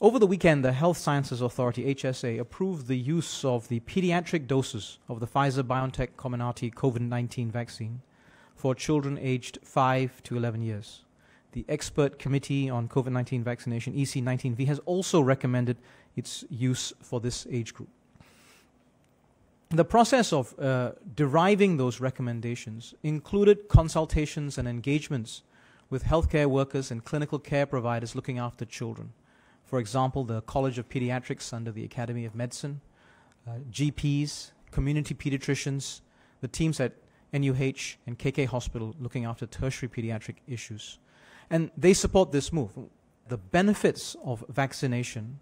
Over the weekend, the Health Sciences Authority, HSA, approved the use of the pediatric doses of the Pfizer BioNTech Comirnaty COVID 19 vaccine for children aged 5 to 11 years. The Expert Committee on COVID 19 Vaccination, EC19V, has also recommended its use for this age group. The process of uh, deriving those recommendations included consultations and engagements with healthcare workers and clinical care providers looking after children. For example, the College of Pediatrics under the Academy of Medicine, uh, GPs, community pediatricians, the teams at NUH and KK Hospital looking after tertiary pediatric issues. And they support this move. The benefits of vaccination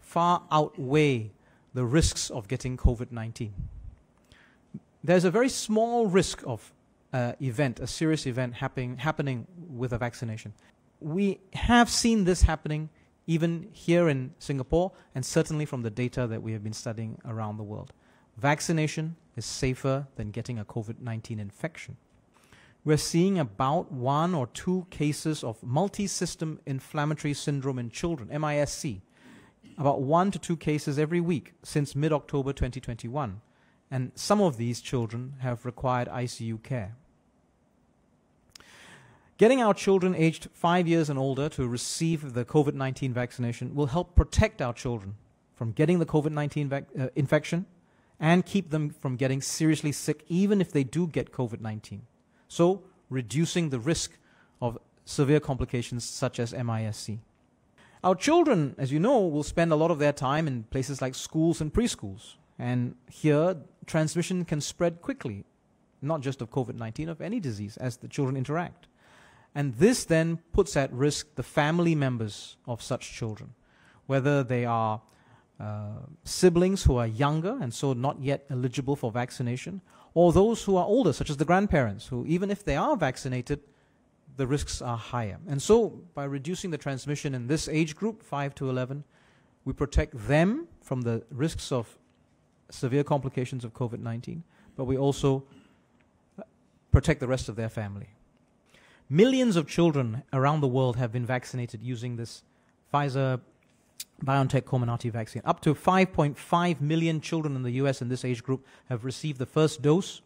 far outweigh the risks of getting COVID 19. There's a very small risk of uh, event, a serious event happening, happening with a vaccination. We have seen this happening even here in Singapore, and certainly from the data that we have been studying around the world. Vaccination is safer than getting a COVID 19 infection. We're seeing about one or two cases of multi system inflammatory syndrome in children, MISC, about one to two cases every week since mid October 2021, and some of these children have required ICU care. Getting our children aged five years and older to receive the COVID 19 vaccination will help protect our children from getting the COVID 19 vac- uh, infection and keep them from getting seriously sick, even if they do get COVID 19. So, reducing the risk of severe complications such as MISC. Our children, as you know, will spend a lot of their time in places like schools and preschools. And here, transmission can spread quickly, not just of COVID 19, of any disease as the children interact. And this then puts at risk the family members of such children, whether they are uh, siblings who are younger and so not yet eligible for vaccination, or those who are older, such as the grandparents, who, even if they are vaccinated, the risks are higher. And so, by reducing the transmission in this age group, 5 to 11, we protect them from the risks of severe complications of COVID 19, but we also uh, protect the rest of their family. Millions of children around the world have been vaccinated using this Pfizer BioNTech Comirnaty vaccine. Up to 5.5 million children in the US in this age group have received the first dose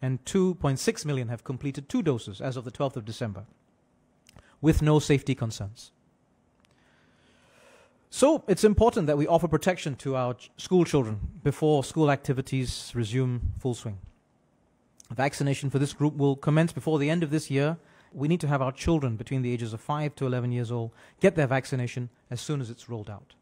and 2.6 million have completed two doses as of the 12th of December, with no safety concerns. So it's important that we offer protection to our ch- school children before school activities resume full swing. Vaccination for this group will commence before the end of this year. We need to have our children between the ages of 5 to 11 years old get their vaccination as soon as it's rolled out.